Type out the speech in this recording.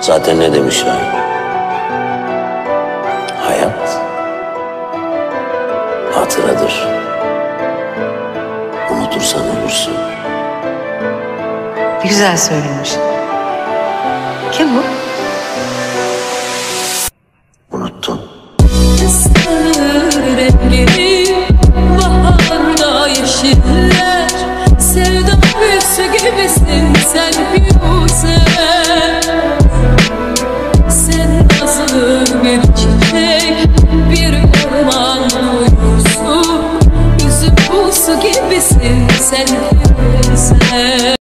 Zaten ne demişler? Hayat hatıradır. Unutursan. Ne güzel söylemiş. Kim bu? Unuttun. rengi Baharda yeşiller Sevda büyüsü gibisin sen Firuze su gibisin sen sen